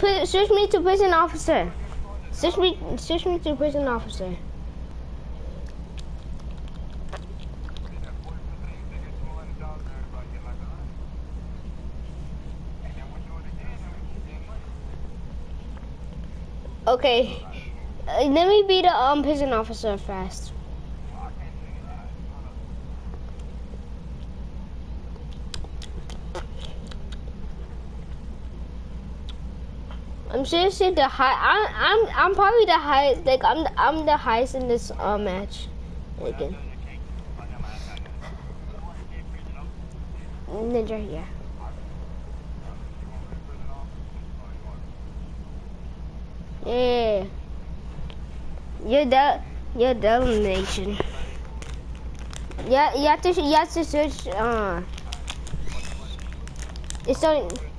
switch me to prison officer. Switch me, switch me to prison officer. Okay, uh, let me be the um prison officer fast. I'm seriously the high. I'm I'm I'm probably the highest. Like I'm the, I'm the highest in this uh, match. Again. Ninja, yeah. Yeah. You're the you're domination. Yeah, you have to you have to search. Uh, it's starting.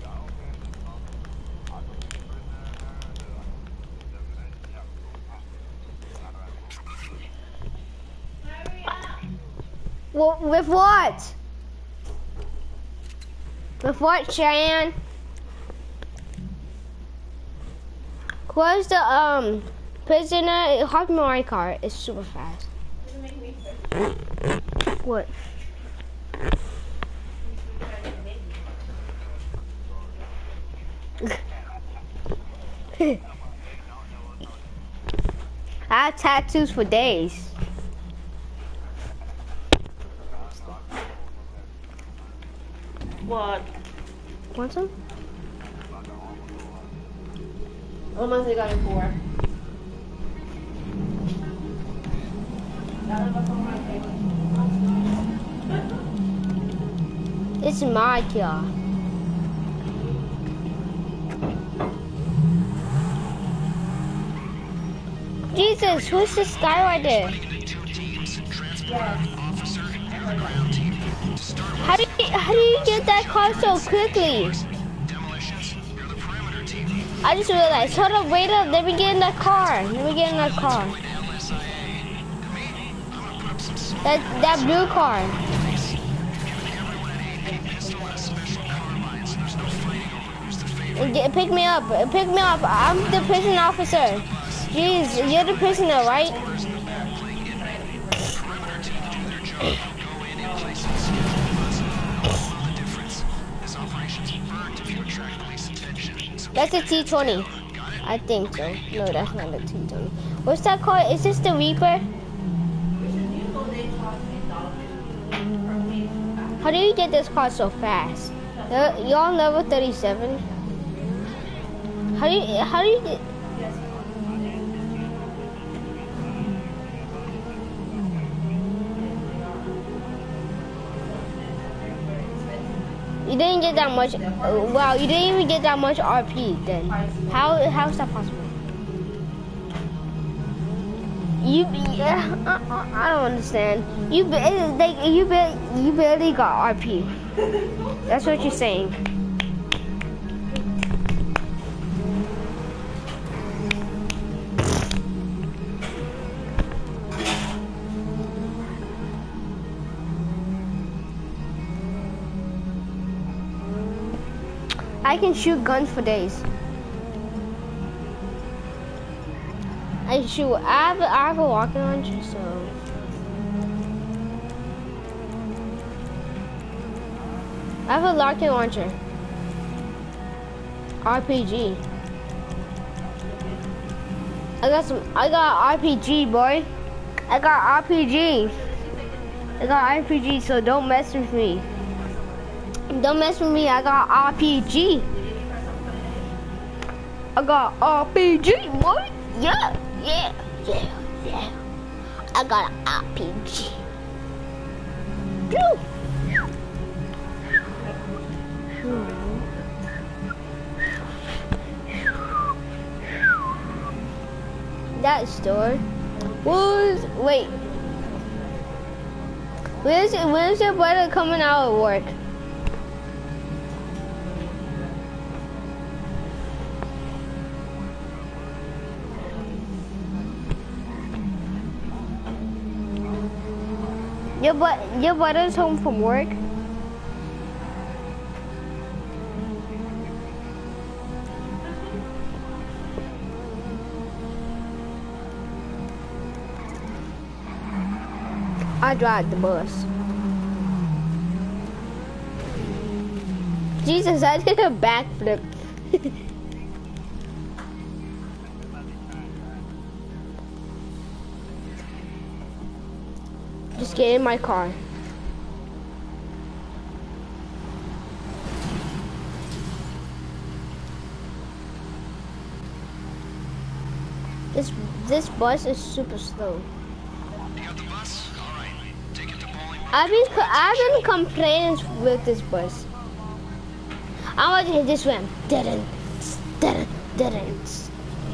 With what? With what, Cheyenne? Where's the um prisoner? Mario Kart is super fast. What? I have tattoos for days. What? Want some? How much they got it for? It's my car. Jesus, who's this guy right there? How do you, how do you get that car so quickly? I just realized. Hold up, wait up. Let me get in that car. Let me get in that car. That that blue car. Pick me up. Pick me up. I'm the prison officer. Jeez, you're the prisoner, right? That's a T20. I think so. No, that's not a T20. What's that called? Is this the Reaper? How do you get this car so fast? You're on level 37? How do you, how do you. You didn't get that much. Uh, wow, you didn't even get that much RP then. How how is that possible? You yeah, I, I don't understand. You like you you barely got RP. That's what you're saying. I can shoot guns for days. I shoot. I have, I have a rocket launcher, so. I have a rocket launcher. RPG. I got some. I got RPG, boy. I got RPG. I got RPG, so don't mess with me. Don't mess with me, I got RPG. I got RPG, boy. Yeah, yeah, yeah, yeah. I got an RPG. That store was wait. Where's where's your brother coming out of work? Your but your brother's home from work. I drive the bus. Jesus, I did a backflip. Just get in my car. This this bus is super slow. You got the bus? All right. Take it to Bowling Road. I've been I've been complaining with this bus. I want to hit this ramp. Didn't, didn't, didn't.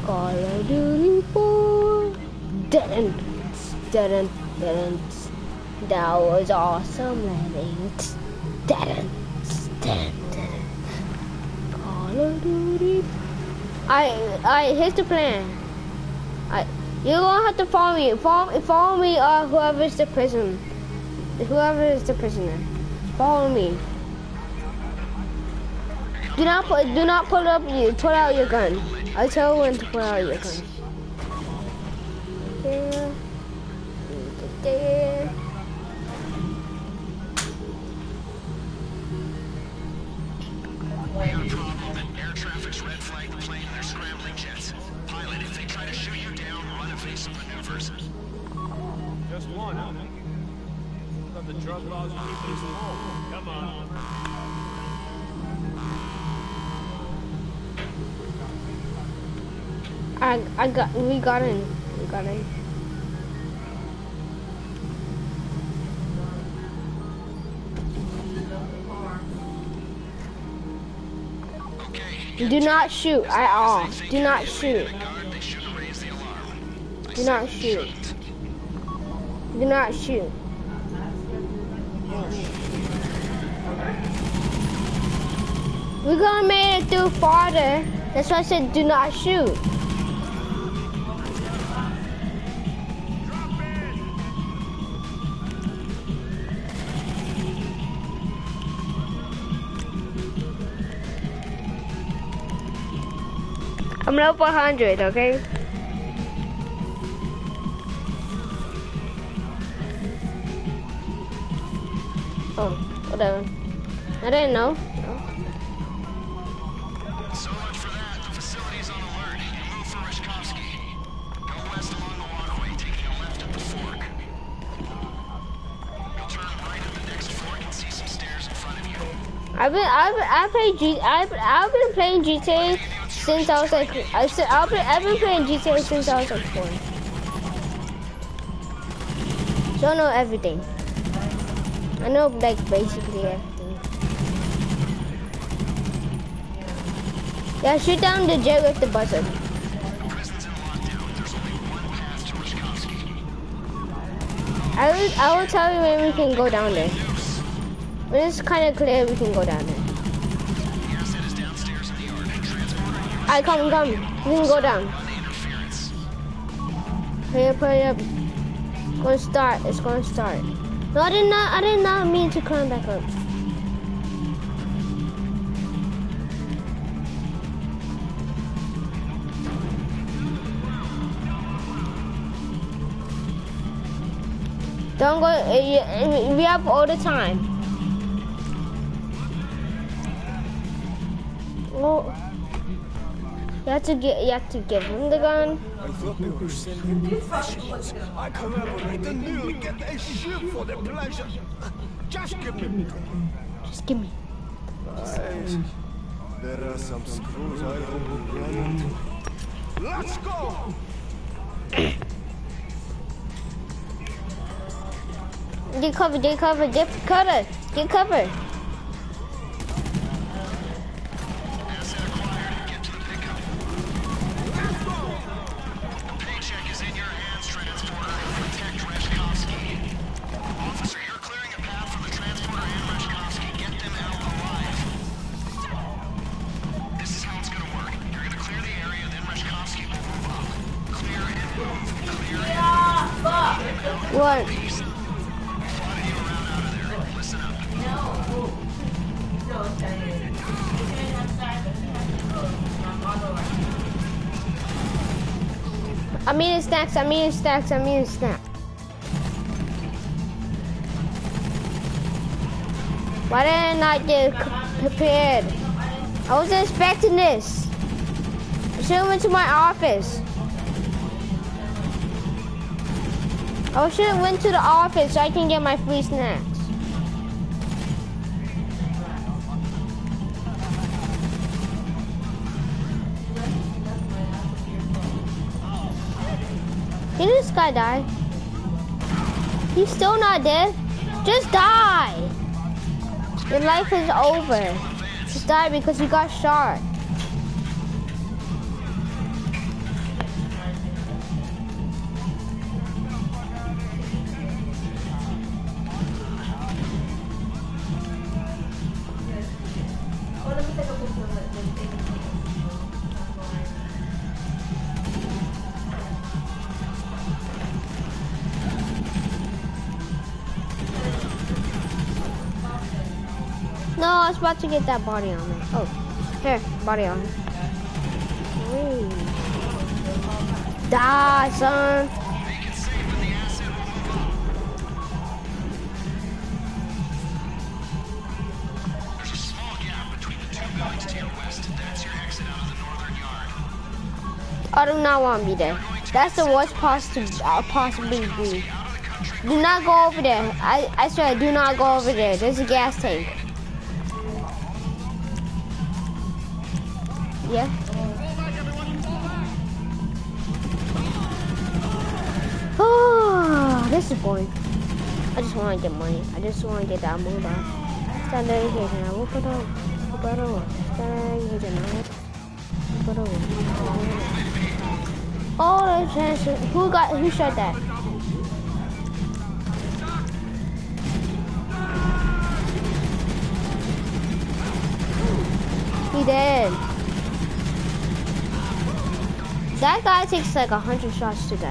Call of Duty 4. Didn't, didn't, didn't. That was awesome landing. Didn't, didn't. Call of Duty. I, I, here's the plan. I, you're gonna have to follow me. Follow, follow me, uh, whoever's the prison. Whoever is the prisoner. Follow me. Do not put, do not pull up, you pull out your gun. I tell you when to pull out your gun. There. Evasive. Just one, huh? Thought the drug laws would keep this long. Come on. I, I got, we got in. We got in. Okay. Do not shoot at all. Do can't shoot. Do not shoot. Do not shoot. We're gonna make it through farther. That's why I said do not shoot. I'm level 100, okay? I didn't know. So much for that. The facility's on alert. You move for Rashkovsky. Go west along the walkway, taking a left at the fork. You'll turn right at the next fork and see some stairs in front of you. I've been I've I played G I've I've been playing GTA since I was like I said I've been I've been playing GTA since I was like four. So I know everything. I know like basically everything. Yeah, shoot down the jet with the Buzzard. I will I will tell you when we can go down there. When it's kind of clear, we can go down there. Alright, come, come. We can go down. Hurry up, hurry up. It's gonna start. It's gonna start. No, I did not. I did not mean to climb back up. Don't go. eh, eh, We have all the time. Oh. You have to get. You have to give him the gun. I thought they were sending professionals. I collaborate and nearly get a ship for their pleasure. Just give me. Just give me. Right. There are some screws I hope we run into. Let's go! Get covered, get covered, get covered, get covered. I'm eating snacks, I'm eating snacks. Why did I not get prepared? I was expecting this. I should have went to my office. I should have went to the office so I can get my free snack. Die? He's still not dead. Just die. Your life is over. Just die because you got shot. No, I was about to get that body on me. Oh, here, body on. Die, son. Make it safe with the asset There's a small gap between the two buildings to your west. That's your exit out of the northern yard. I do not want to be there. That's the worst possible uh, possibly be. Do not go over there. I, I swear, do not go over there. There's a gas tank. Yeah. Oh, this is boring. I just want to get money. I just want to get that moolah. Stand there here, I will put on. Put on. Stand here, I on. Oh, the. Who got? Who shot that? He did. That guy takes like a hundred shots to die.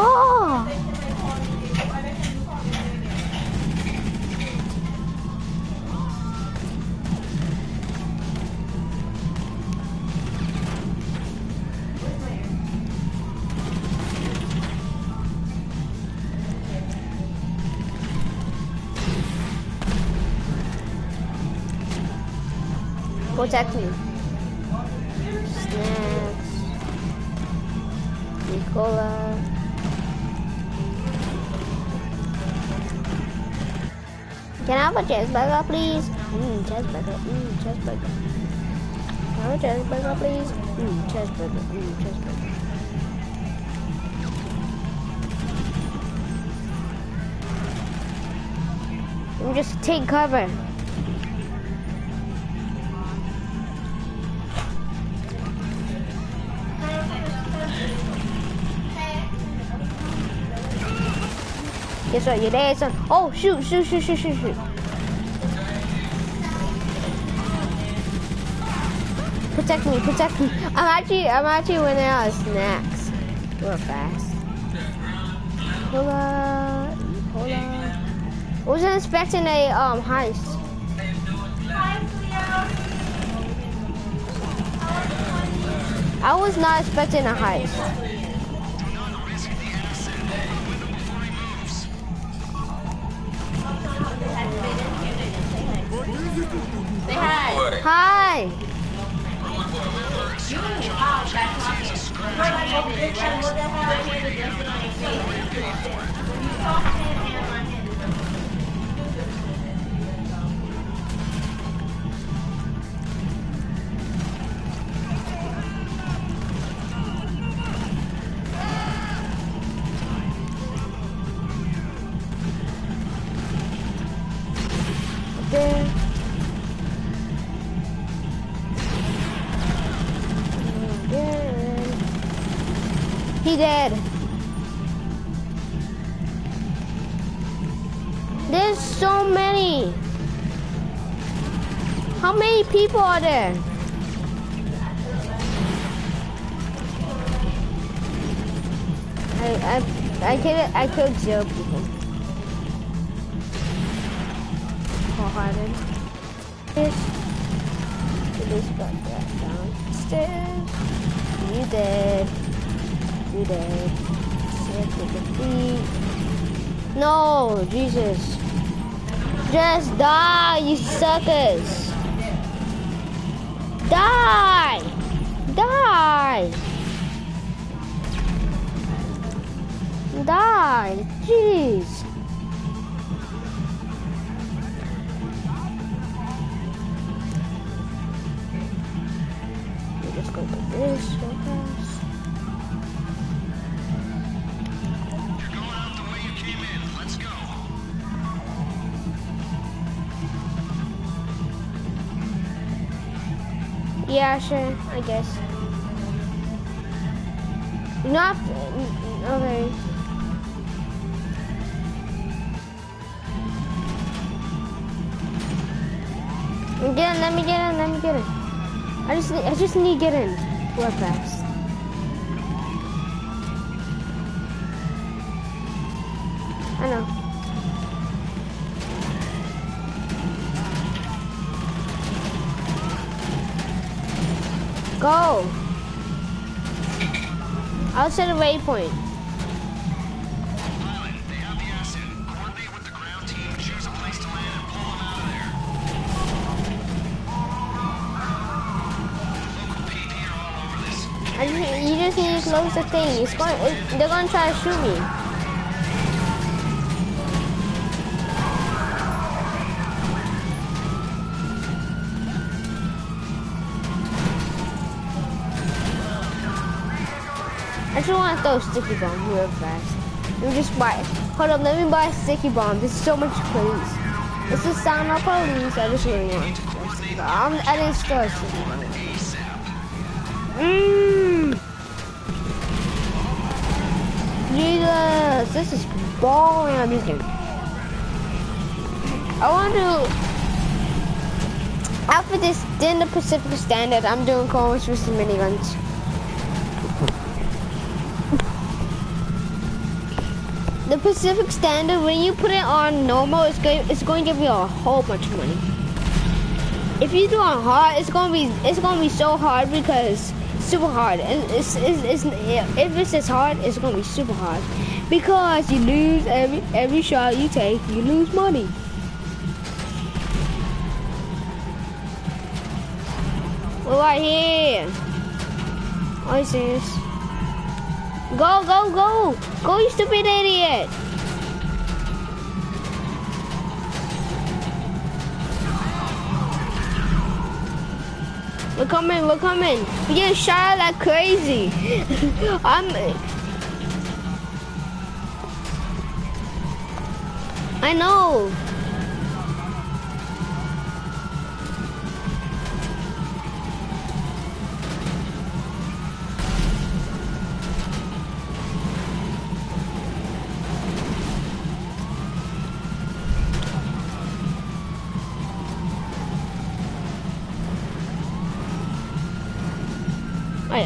Oh! Protect me. A cheeseburger, please? Mmm, cheeseburger. Mmm, cheeseburger. Have a cheeseburger, please? Mmm, cheeseburger. Mmm, cheeseburger. Me just take cover. Yes, sir. You're there, son. Oh, shoot, shoot, shoot, shoot, shoot, shoot. Protect me, protect me. I'm actually, I'm actually running out of snacks. Real fast. Hold up, hold up. Wasn't expecting a um heist. I was not expecting a heist. Do not risk the asset. Open the window before he moves. Say there? I I I killed I killed zero people. Wholehearted. This this got that downstairs. You dead. You dead. Sit with the feet. No, Jesus. Just die, you suckers. Die! Die! Die! Jeez. Yeah, sure, I guess. Not okay. Get in, let me get in, let me get in. I just need, I just need to get in real fast. All over this. I just, you just need to close the thing. It's going. It, they're gonna try to shoot me. I to throw sticky bomb real fast. Let me just buy. Hold up, let me buy a sticky bomb. This is so much police. This is sound of police. I just really want. I'm adding stars. Mmm. Jesus, this is balling on this game. I want to. After this, then the Pacific Standard, I'm doing Comas with some miniguns. The Pacific Standard, when you put it on normal, it's going, it's going to give you a whole bunch of money. If you do on hard, it's gonna be it's gonna be so hard because super hard. And it's, it's, it's if it's as hard, it's gonna be super hard because you lose every every shot you take, you lose money. We're right here. I see this. Go, go, go! Go, you stupid idiot! We're coming, we're coming. We're getting shot like crazy. I'm. I know.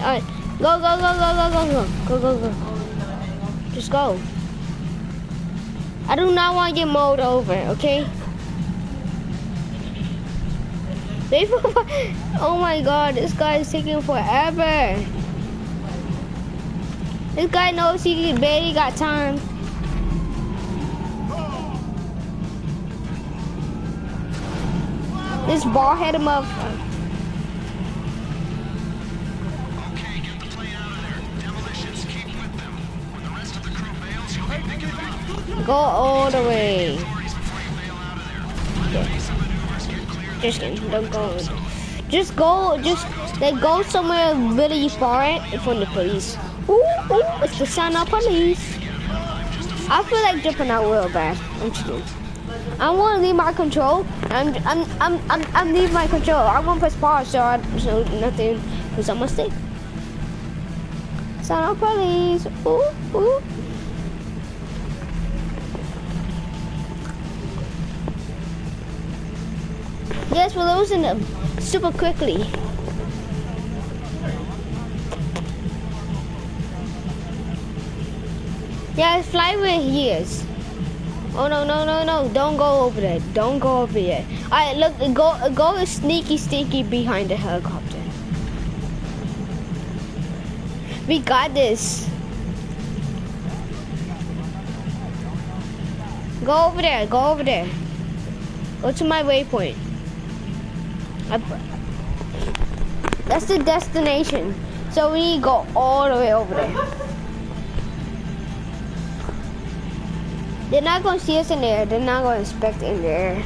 Alright. Go, go, go, go, go, go, go. Go, go, go. Just go. I do not want to get mowed over, okay? They- oh my god, this guy is taking forever. This guy knows he barely got time. This ball headed motherfucker. Okay, Go all the way. Just don't go. Just go, just they go somewhere really far from the police. Ooh, ooh, it's the sound of police. I feel like jumping out real bad. I'm just kidding. I want to leave my control. I'm, I'm, I'm, I'm, I'm leaving my control. I won't press pause, so, I, so nothing, because I'm a mistake. Sound of police. Ooh, ooh. Yes, we're losing them super quickly. Yeah, fly where he is. Oh no no no no! Don't go over there. Don't go over there. Alright, look, go go sneaky sneaky behind the helicopter. We got this. Go over there. Go over there. Go to my waypoint. That's the destination. So we need to go all the way over there. They're not gonna see us in there. They're not gonna inspect in there.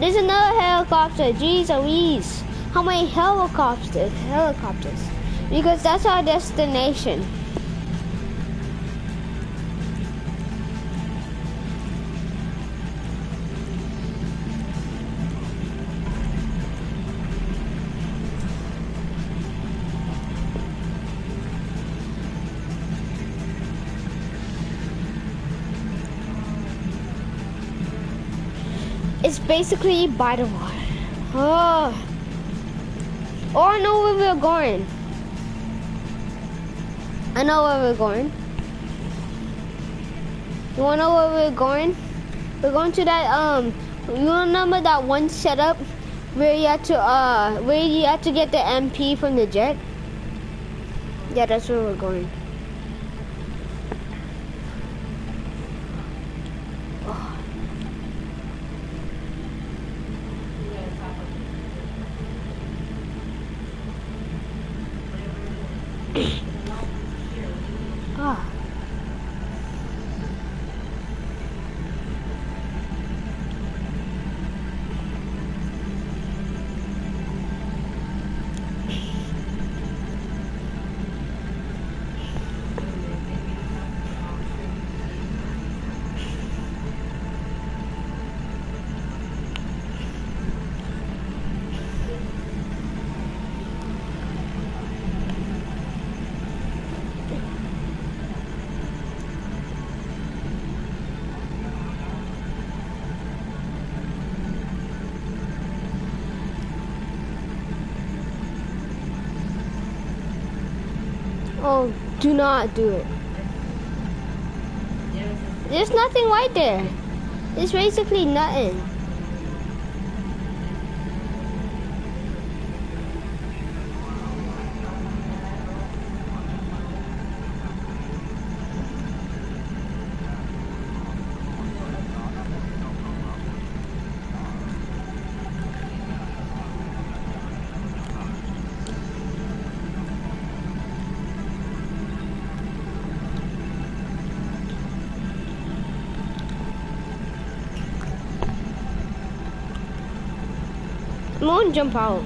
There's another helicopter. Jeez Louise. How many helicopters? Helicopters. Because that's our destination. Basically by the water. Oh. Oh, I know where we're going. I know where we're going. You wanna know where we're going? We're going to that um you remember that one setup where you had to uh where you had to get the MP from the jet? Yeah, that's where we're going. Oh, do not do it. There's nothing right there. It's basically nothing. Jump out.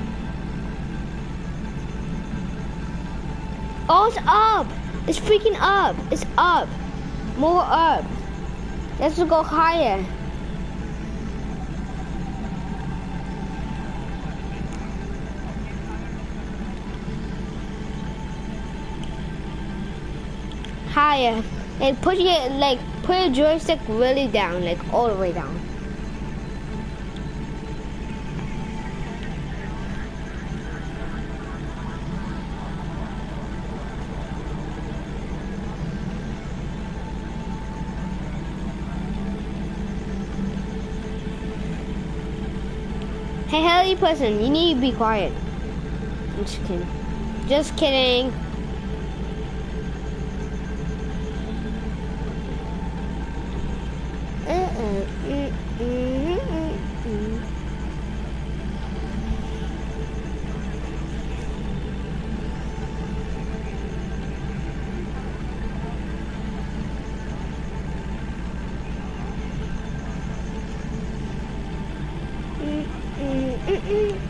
Oh, it's up. It's freaking up. It's up. More up. Let's go higher. Higher. And put your, like, put your joystick really down, like, all the way down. Person, you need to be quiet. I'm just kidding. Just kidding. Mm.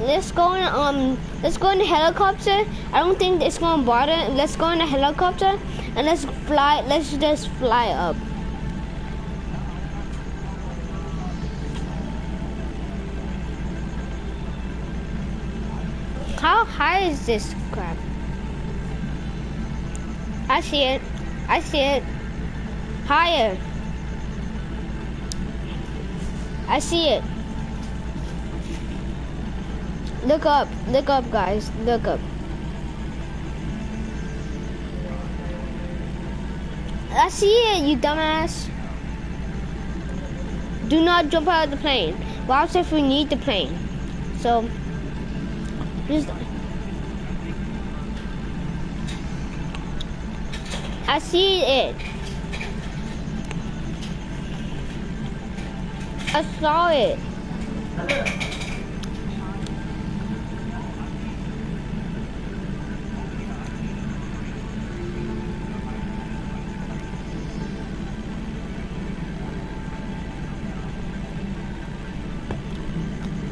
Let's, go in um let's go in the helicopter. I don't think it's gonna bother. Let's go in the helicopter and let's fly let's just fly up. Is this crap? I see it. I see it. Higher. I see it. Look up. Look up, guys. Look up. I see it, you dumbass. do not jump out of the plane. Watch if we need the plane. So, just. I see it. I saw it.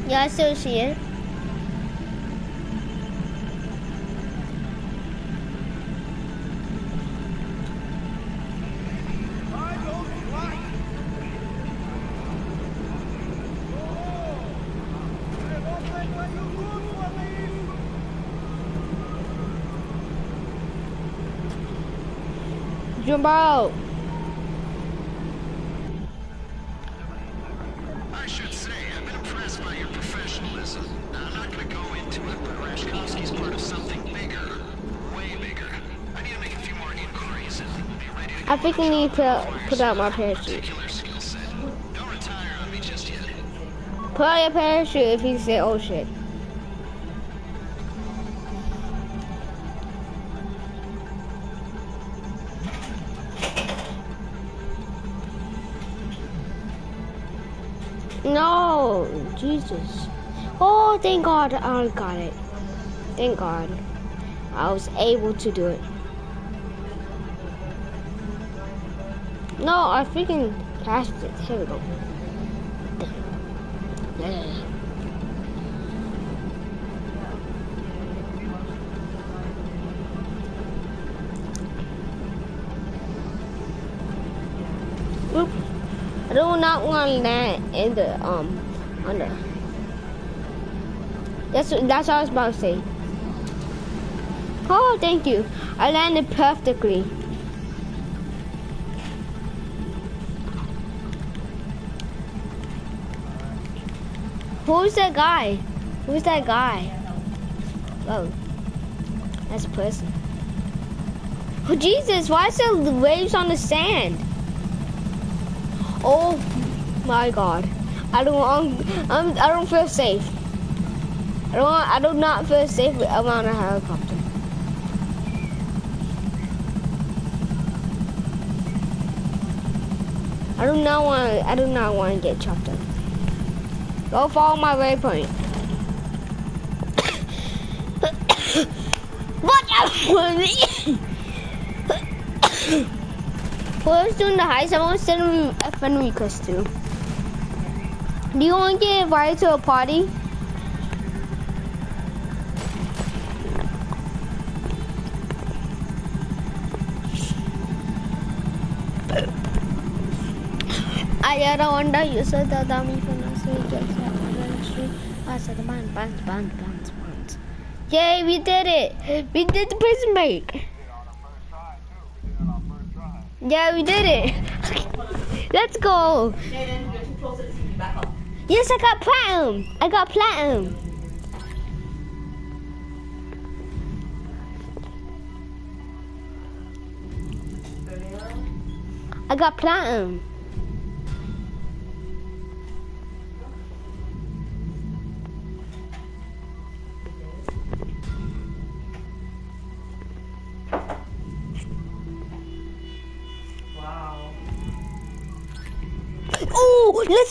Yeah, I still see it. I don't like. Hey, don't make what you good for me. Jump. I should say, I've been impressed by your professionalism. Now, I'm not going to go into it, but Rashkovsky's part of something bigger. Way bigger. I need to make a few more inquiries and be ready to I think I need to put, out my parachute. particular skill set. Don't retire on me just yet. Put out your parachute if you say, oh shit. No, Jesus. Oh, thank God I got it. Thank God. I was able to do it. No, I freaking passed it. Here we go. Yeah. I do not want land in the um under. That's that's what I was about to say. Oh, thank you. I landed perfectly. Who's that guy? Who's that guy? Oh, that's a person. Oh Jesus! Why is there waves on the sand? Oh my God! I don't want. I'm, I don't feel safe. I don't. I do not feel safe around a helicopter. I do not want. I do not want to get chopped up. Go follow my waypoint. Watch out for me! Whoever's doing the heist, I want to send a friend request to. Do you want to get invited to a party? Ayer onda user the dummy for us. I said, bounce, bounce, bounce, bounce, bounce. Yay, we did it! We did the prison break! Yeah, we did it! Let's go! Yes, I got platinum! I got platinum! I got platinum.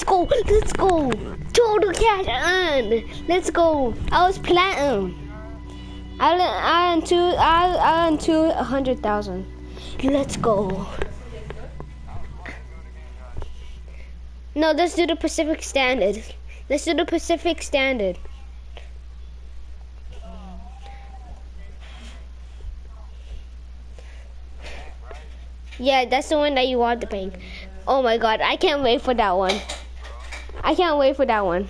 Let's go, let's go. Total cash on. Let's go. I was platinum. I earned two. I earned two hundred thousand. Let's go. No, let's do the Pacific Standard. Let's do the Pacific Standard. Yeah, that's the one that you want to pink. Oh my god, I can't wait for that one. I can't wait for that one.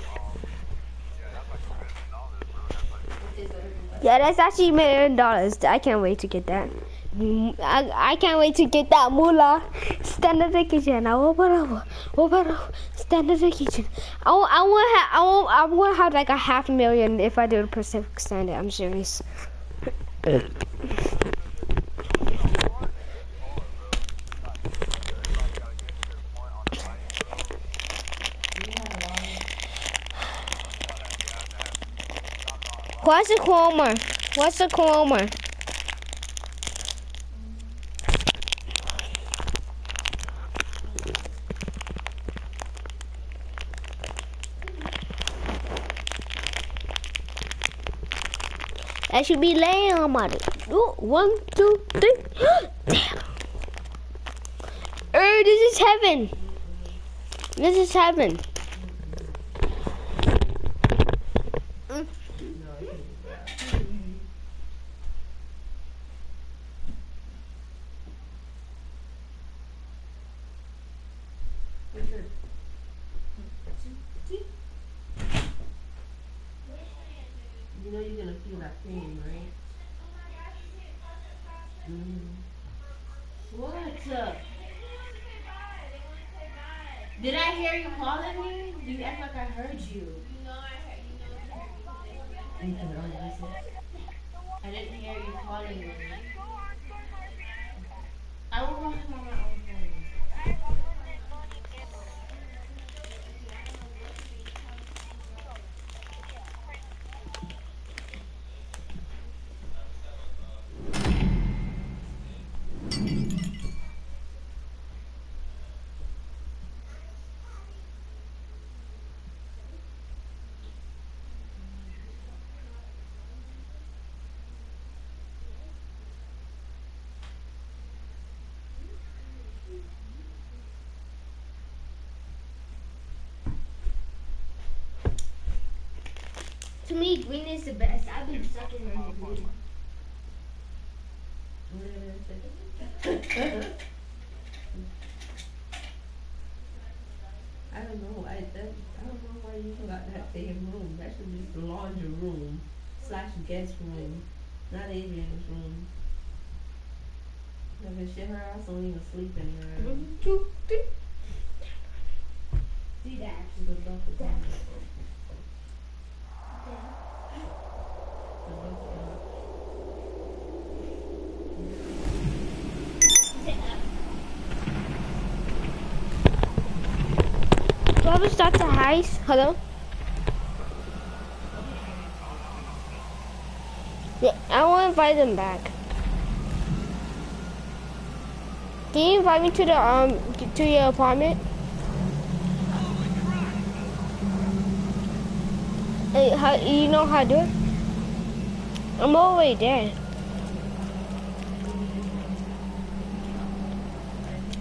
Yeah, that's actually a million dollars. I can't wait to get that. I, I can't wait to get that moolah. Stand in the kitchen. I want whatever. Stand in the kitchen. I I want, ha- I want, I want have like a half million if I do the Pacific Standard. I'm serious. Uh, What's the chroma? What's the chroma? I should be laying on my Ooh, one, two, three. Damn. Er, this is heaven. This is heaven. Mm. You know you're gonna feel that pain, right? Mm. What? Uh, Did I didn't hear you calling me? You act like I heard you. no You can only listen. I didn't hear you calling me. I will call him on my own phone. To me, green is the best. I've been sucking on the green. I don't know. I that, I don't know why you got that same room. That should be the laundry room slash guest room, not Adrian's room. Because shit, her ass don't even sleep in there. One, two, three. See that? She's a double ever start the heist? Hello? Yeah, I want to invite them back. Can you invite me to the um to your apartment? Hey, how you know how to do it? I'm already there.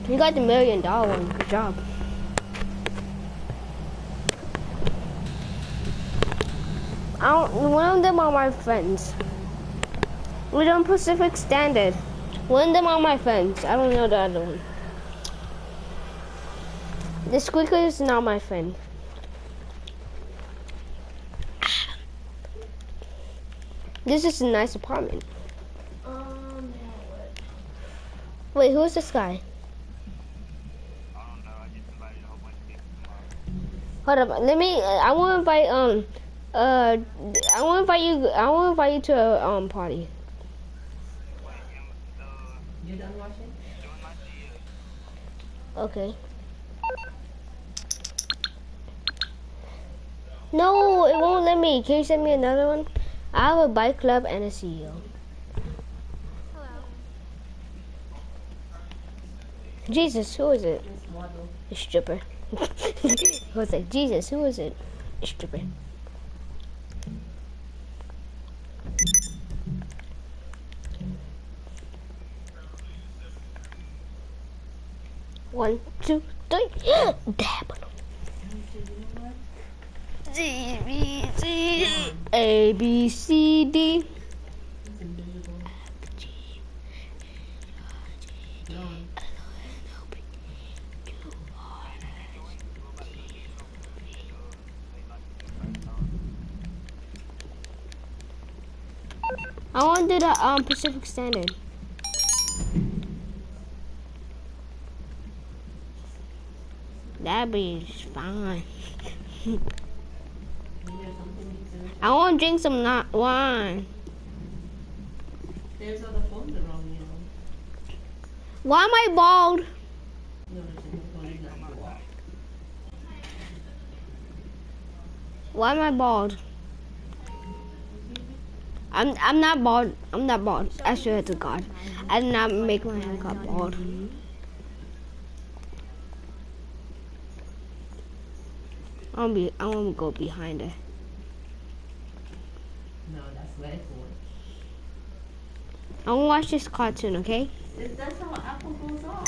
You got the million dollar one. Good job. I don't, one of them are my friends. We're on Pacific Standard. One of them are my friends. I don't know the other one. The squeaker is not my friend. This is a nice apartment. Um, Wait, who's this guy? Hold up, let me. I want to invite um, uh, I want to invite you. I want to invite you to a um party. you done washing? Okay. No, it won't let me. Can you send me another one? I have a bike club and a CEO. Jesus, who is it? A stripper. I was like, Jesus, who is it? A stripper. One, two, three. Dab. Z, B, C, A, B, C, D. Invisible. Want to do the um, Pacific Standard. That'd be fine. You hear something you said? I want to drink some not wine. There's other phones around you. Why am I bald? No, there's no phone is not go off. Why am I bald? I'm I'm not bald. I'm not bald. I swear to God, I did not make my haircut bald. I'm be. I want to go behind it. Way for I want to watch this cartoon. Okay? That's how apple goes off.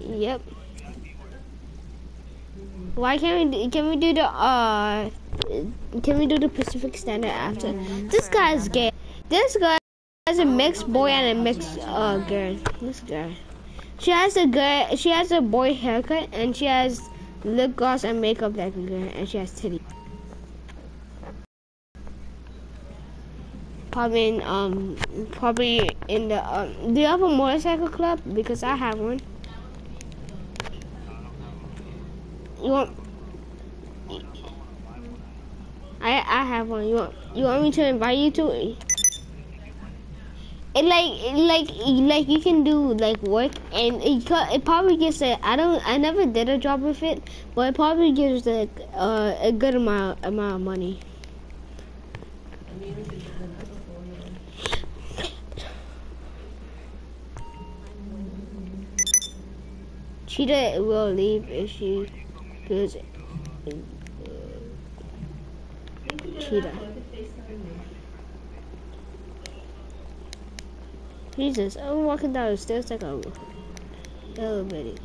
Yep. Why can't we? Can we do the uh? Can we do the Pacific Standard after? This guy is gay. This guy has a mixed boy and a mixed uh girl. This girl. She has a girl. She has a boy haircut and she has lip gloss and makeup like a girl and she has titty. Probably in um probably in the um. Do you have a motorcycle club? Because I have one. You want? I I have one. You want? You want me to invite you to it? It like it like like you can do like work and it it probably gives a I don't I never did a job with it, but it probably gives like uh, a good amount amount of money. Cheetah will leave if she goes. Cheetah. Jesus, I'm walking down the stairs like a little bitty.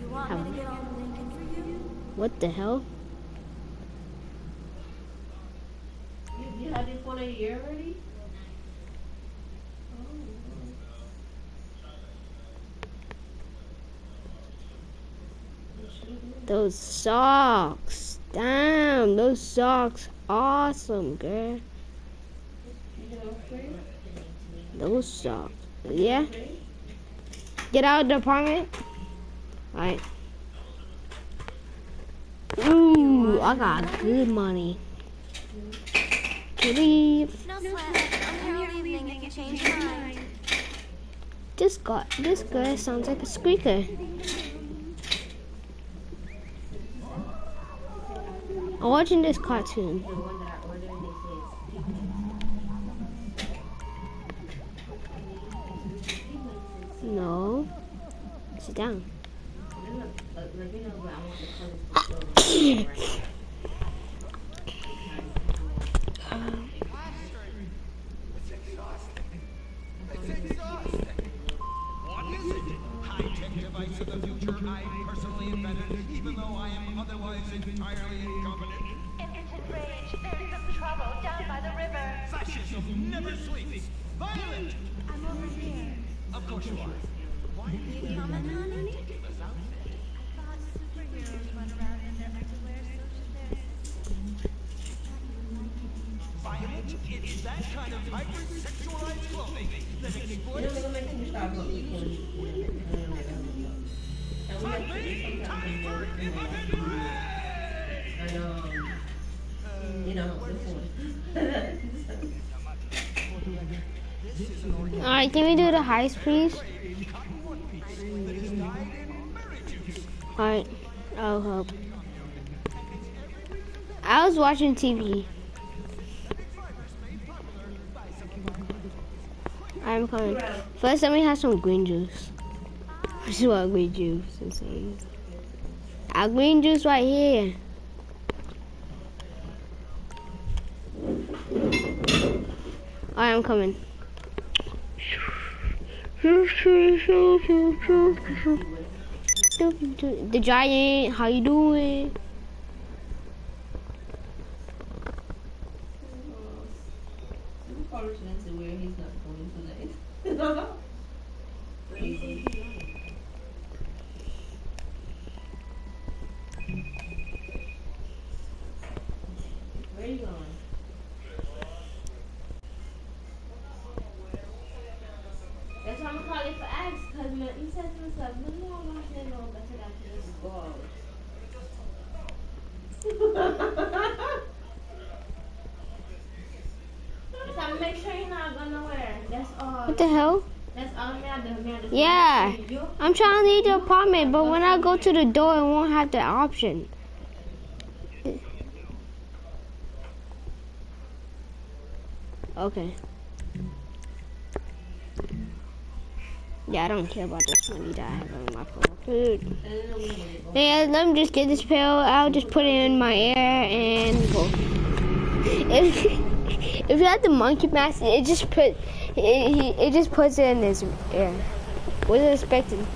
You want me to get on Lincoln for you? What the hell? You, you had it for a year already? Those socks. Damn, those socks. Awesome, girl. Those socks. Yeah? Get out of the apartment. Alright. Ooh, I got good money. No. This guy, this guy sounds like a squeaker. I'm watching this cartoon. What is Sit High-tech device of the future I personally invented, even though I am otherwise entirely incompetent. Impotent rage. There's some trouble down by the river. Fascism never sleeps. Violent! I'm over here. Of course you are. You coming, honey? I thought superheroes run around in their underwear, so should theirs. It's that kind of hyper-sexualized clothing that You exploits Can we do the heist, please? Alright, I'll help. I was watching TV. I'm coming. First, let me have some green juice. This is what green juice is. Our green juice right here. Alright, I'm coming. The giant, how you doing? Probably shouldn't say where he's not going tonight. Crazy. Where you going? That's why I'm calling for eggs, because you said to yourself, no, no, I'm not saying no, but to that place. God. So make sure you're not going nowhere. That's all. What the hell? That's all me I do. Me I do. Yeah. You? I'm trying to leave the apartment, but when I go to the door, it won't have the option. Okay. Yeah, I don't care about this money that I have on my phone. Food. Yeah, let me just get this pill. I'll just put it in my ear and go. If, if you have the monkey mask, it just put it, it, it just puts it in his ear. Wasn't expecting.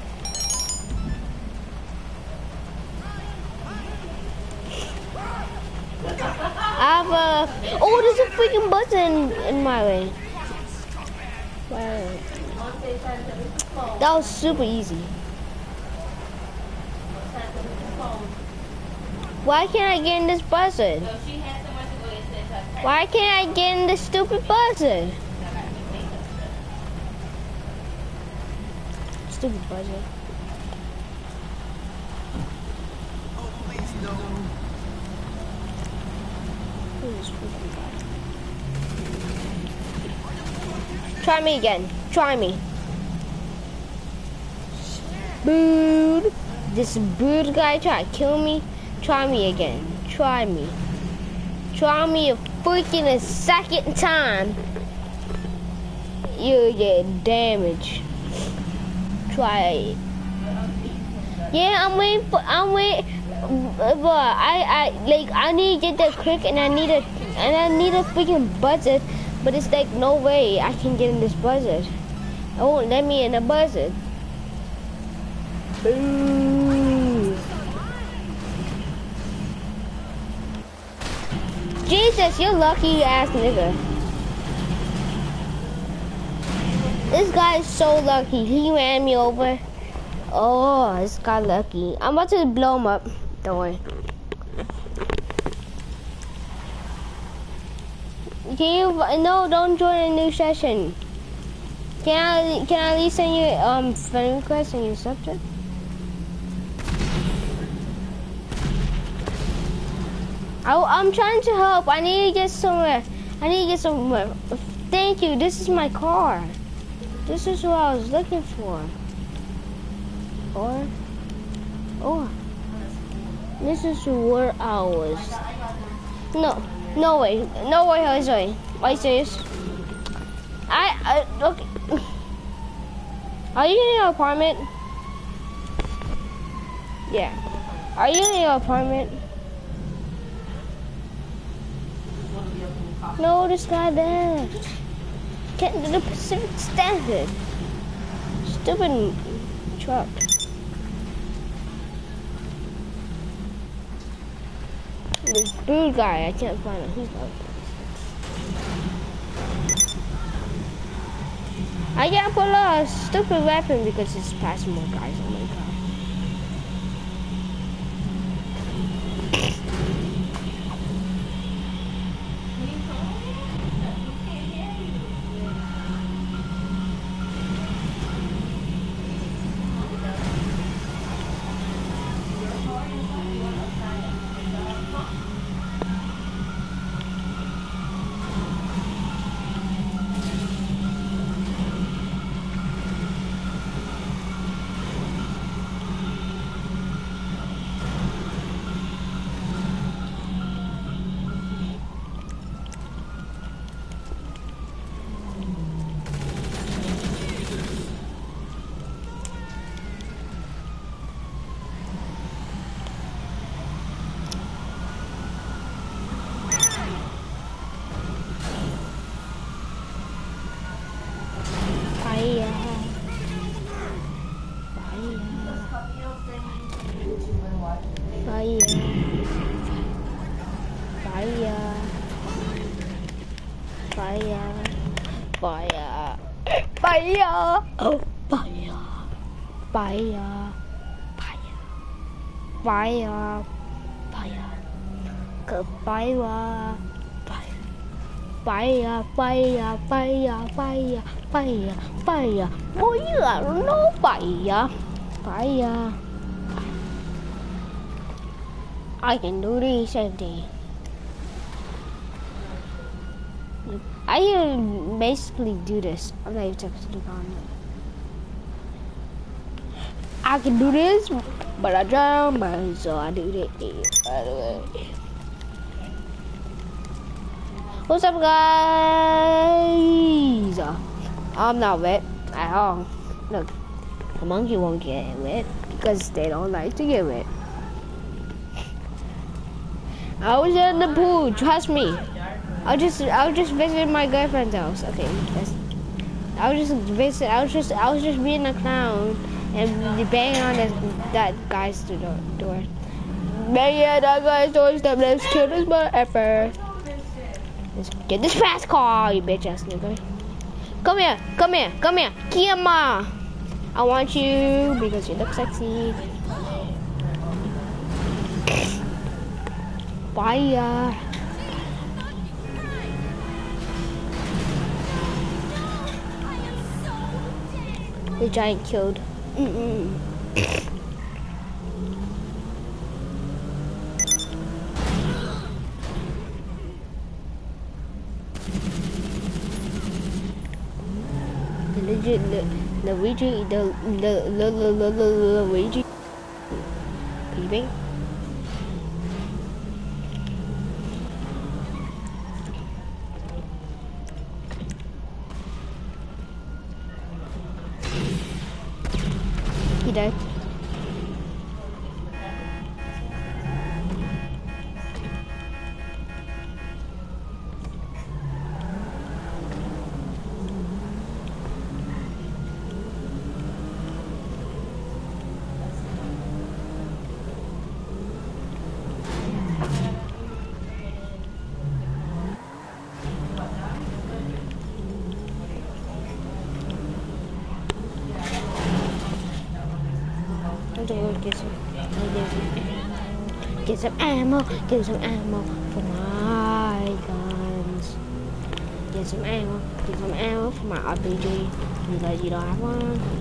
Freaking button in my way. Wow. That was super easy. Why can't I get in this buzzard? Why can't I get in this stupid buzzard? Stupid buzzard. Who is freaking Try me again. Try me. Bood. This bood guy try to kill me. Try me again. Try me. Try me a freaking a second time. You get damaged. Try it. Yeah, I'm waiting for. I'm waiting. But I, I like I need to get that quick, and I need a and I need a freaking buzzard. But it's like no way I can get in this buzzard. It won't let me in the buzzard. Jesus, you're lucky ass nigga. This guy is so lucky. He ran me over. Oh, this guy lucky. I'm about to blow him up. Don't worry. Can you no? Don't join a new session. Can I can I at least send you um friend request and your subject? I, I'm trying to help. I need to get somewhere. I need to get somewhere. Thank you. This is my car. This is what I was looking for. Or, oh, this is where I was. No, no way, no way, Jose. Are you serious? I, I okay. Are you in your apartment? Yeah. Are you in your apartment? No, this guy there. Get to the Pacific Standard. Stupid truck. This blue guy, I can't find him. He's not. I pull a stupid weapon because it's passing more guys. Oh my Fire. Fire. Fire. Fire. Fire. Fire, fire, fire, fire, fire, fire. Fire, no fire. Fire. I can do this every I can basically do this. I'm not even texting on it. I can do this, but I drown, so I do this. What's up, guys? I'm not wet at all. Look, the monkey won't get wet because they don't like to get wet. I was in the pool, trust me. I just I was just visiting my girlfriend's house. Okay, I was just visit. I was just I was just being a clown and banging on this, that guy's door. door. Banging on that guy's doorstep. Let's kill this motherfucker. Let's get this fast car, you bitch ass nigga. Come here, come here, come here, Kiyama. I want you because you look sexy. Fire. The giant killed. Mm-mm. The legit, the, Luigi, the, the, the, the, the Luigi. Peeping. He get some ammo for my guns. Get some ammo, get some ammo for my RPG because you don't have one.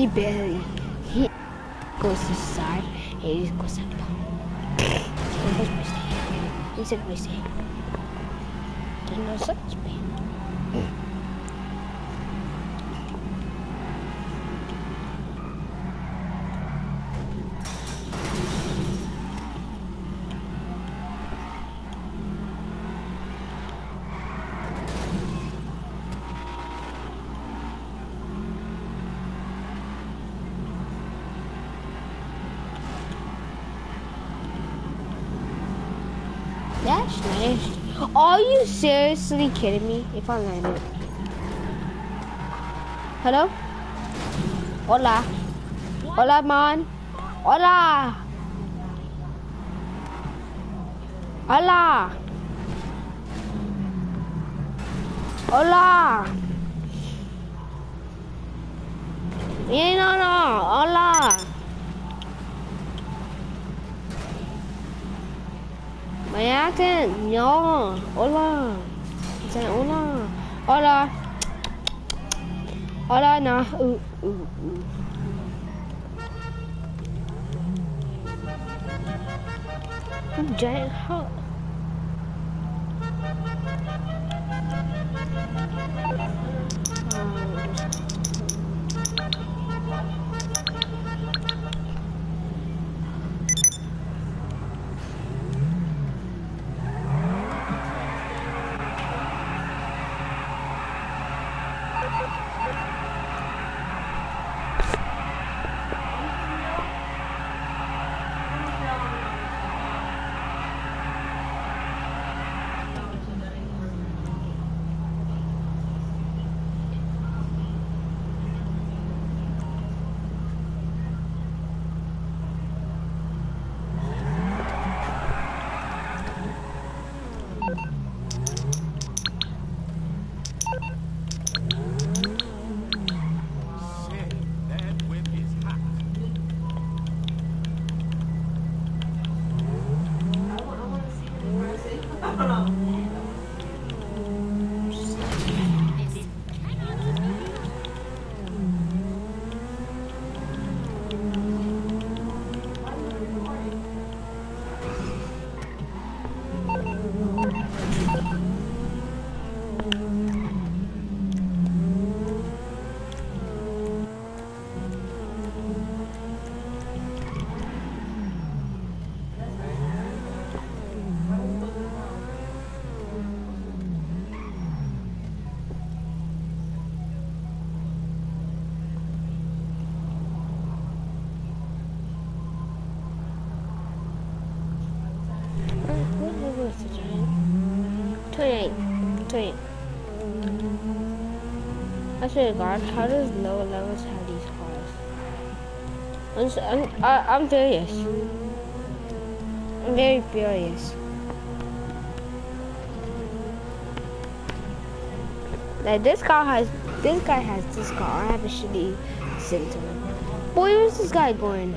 He barely, he goes the side he goes mistake. He said mistake. There's no such pain. That's nice. Are you seriously kidding me? If I land it. Hello? Hola. Hola, man. Hola. Hola. Hola. Yeah, no, no. Hola. Accent. No. Hola. Say hola. Hola. Hola, no. Ooh, ooh, ooh. Giant hut. Shit, I swear God, how does lower levels have these cars? I'm, s- I'm, I, I'm furious. I'm very furious. Like this car has, this guy has this car. I have a shitty sentiment. Boy, where's this guy going?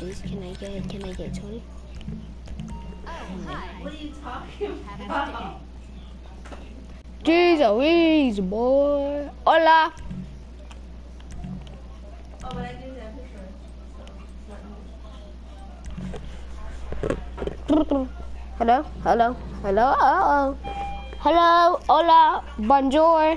How much of these can I get? Can I get 20? Oh, hi. What are you talking about? Jeez Louise, boy. Hola. Oh, but I did that picture. So, it's not me. Hello, hello, hello, hello. Hello, hola, bonjour.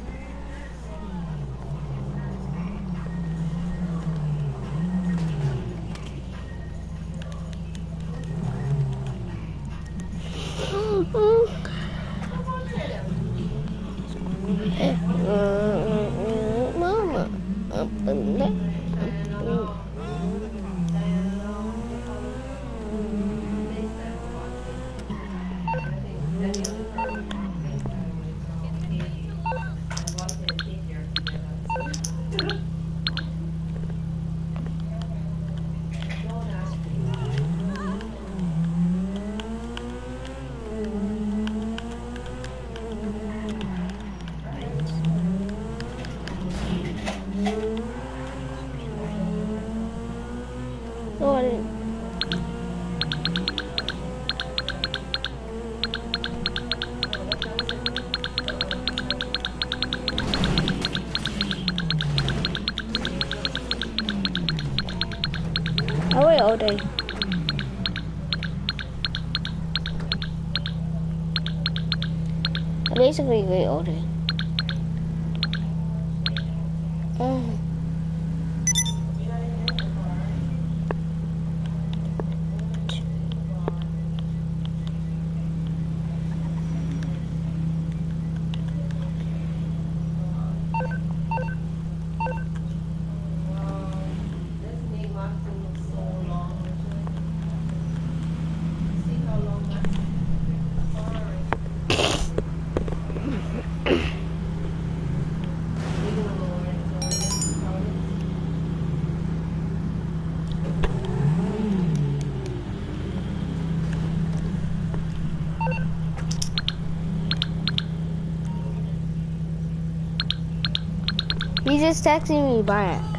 Just texting me, Brian.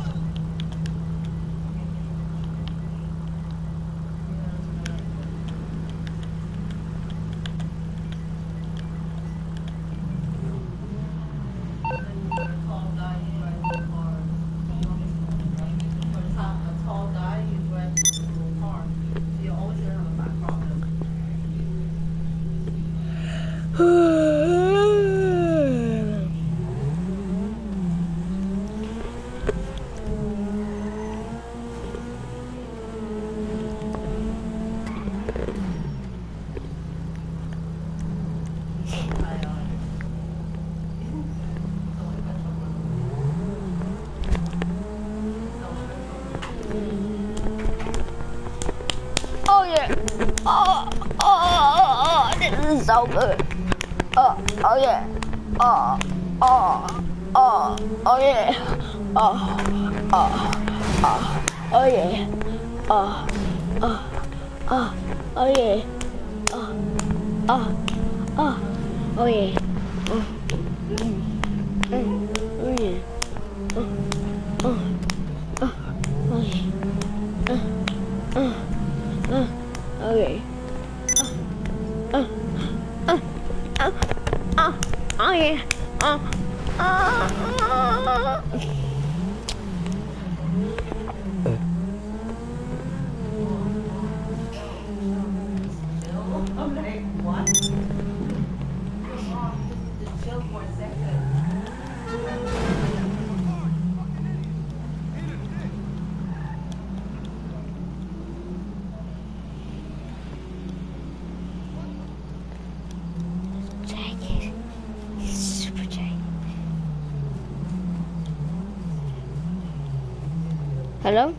Hello?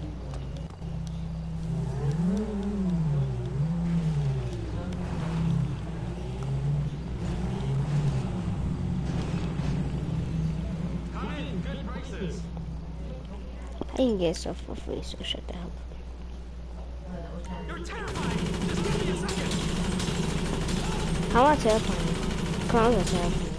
I can get stuff for free, so shut the hell up. How much terrifying! Just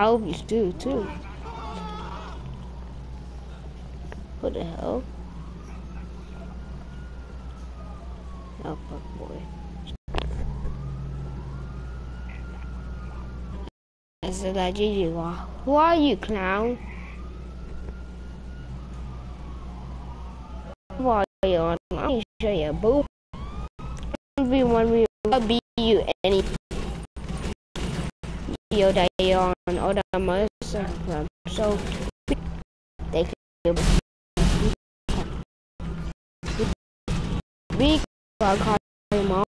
I always do too. What the hell? Oh fuck boy. I said that you? Who are you clown? B car car mom.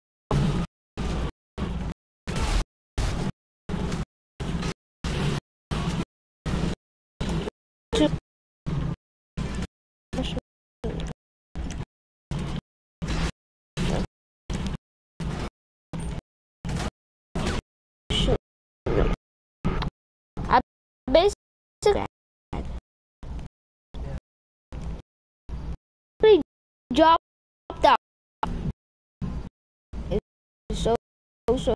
Basically dropped So so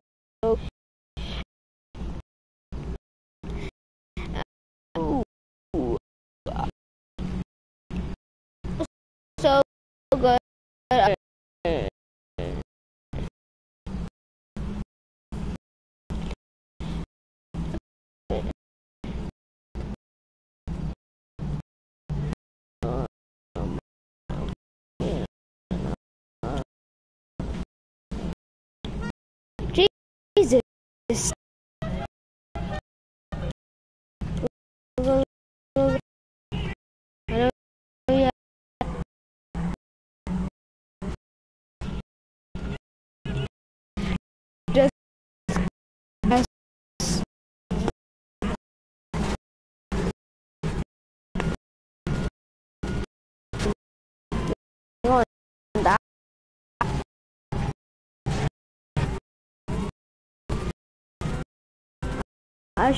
I